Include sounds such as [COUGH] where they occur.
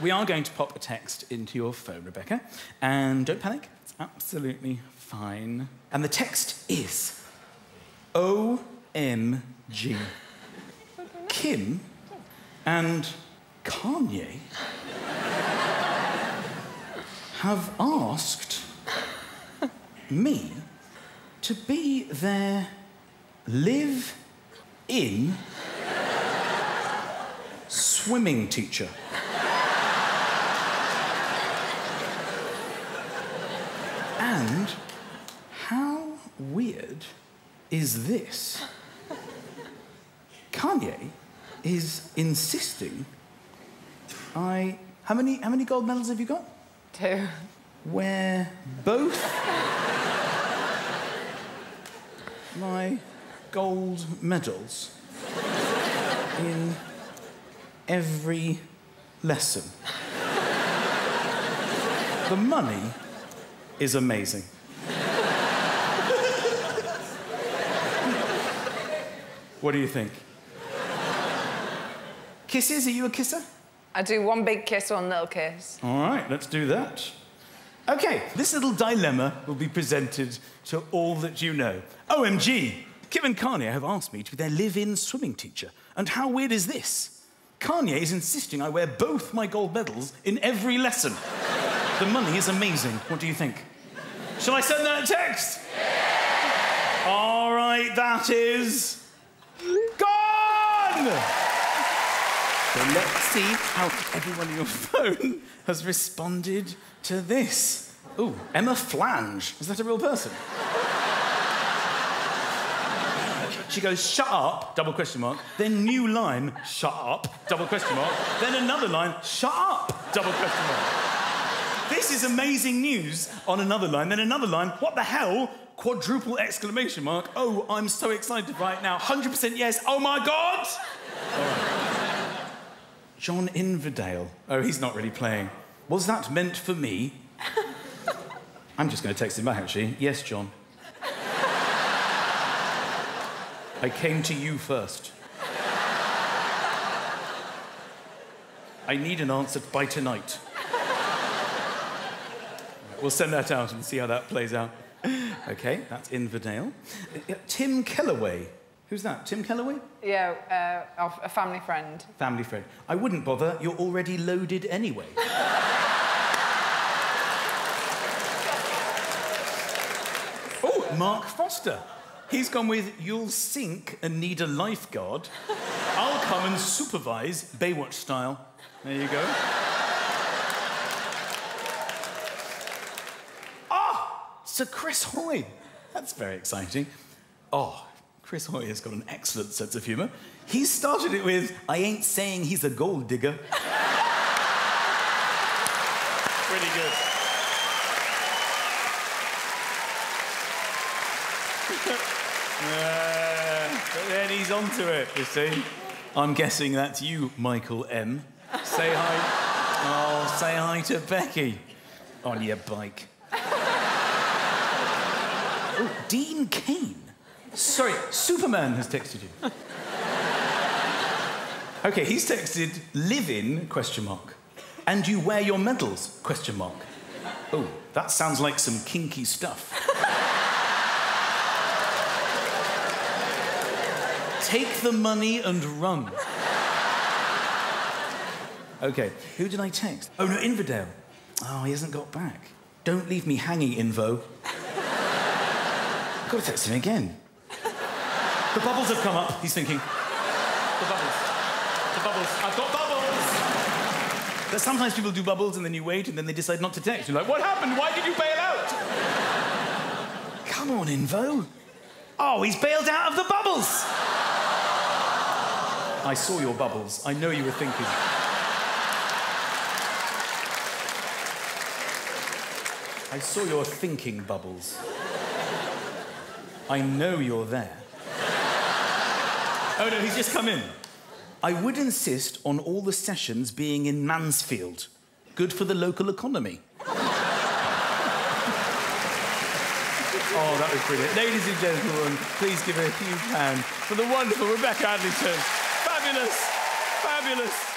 We are going to pop a text into your phone, Rebecca. And don't panic, it's absolutely fine. And the text is OMG. Kim and Kanye have asked me to be their live in swimming teacher. And how weird is this? Kanye is insisting I. How many, how many gold medals have you got? Two. Where both my gold medals in every lesson. the money is amazing. what do you think? Kisses? Are you a kisser? I do one big kiss, one little kiss. All right, let's do that. Okay, this little dilemma will be presented to all that you know. OMG! Kim and Kanye have asked me to be their live in swimming teacher. And how weird is this? Kanye is insisting I wear both my gold medals in every lesson. The money is amazing. What do you think? Shall I send that text? Yeah. All right, that is. gone! So let's see how everyone on your [LAUGHS] phone has responded to this. Ooh, Emma Flange. Is that a real person? She goes, shut up, double question mark. Then new line, shut up, double question mark. Then another line, shut up, double question mark. This is amazing news on another line. Then another line, what the hell? Quadruple exclamation mark. Oh, I'm so excited right now. 100% yes. Oh my God! John Inverdale. Oh, he's not really playing. Was that meant for me? [LAUGHS] I'm just going to text him back, actually. Yes, John. I came to you first. I need an answer by tonight. We'll send that out and see how that plays out. Okay, that's Inverdale. Tim Kellaway. Who's that? Tim Kellaway? Yeah, uh, a family friend. Family friend. I wouldn't bother. You're already loaded anyway. [LAUGHS] oh, Mark Foster. He's gone with you'll sink and need a lifeguard. I'll come and supervise Baywatch style. There you go. Sir Chris Hoy. That's very exciting. Oh, Chris Hoy has got an excellent sense of humour. He started it with, I ain't saying he's a gold digger. [LAUGHS] Pretty good. [LAUGHS] Uh, but then he's onto it, you see. I'm guessing that's you, Michael M. Say hi. [LAUGHS] Oh, say hi to Becky on your bike. Oh, Dean Cain. Sorry, Superman has texted you. okay, he's texted live in question mark. And you wear your medals question mark. Oh, that sounds like some kinky stuff. Take the money and run. Okay, who did I text? Oh, no, Inverdale. Oh, he hasn't got back. Don't leave me hanging, Invo. I've got to text him again. The bubbles have come up. He's thinking. The bubbles. The bubbles. I've got bubbles. But sometimes people do bubbles and then you wait and then they decide not to text. You're like, what happened? Why did you bail out? Come on, Invo. Oh, he's bailed out of the bubbles. I saw your bubbles. I know you were thinking. I saw your thinking bubbles. I know you're there. Oh no, he's just come in. I would insist on all the sessions being in Mansfield. Good for the local economy. oh, that was brilliant. Ladies and gentlemen, please give a huge hand for the wonderful Rebecca Adlington. Fabulous, fabulous.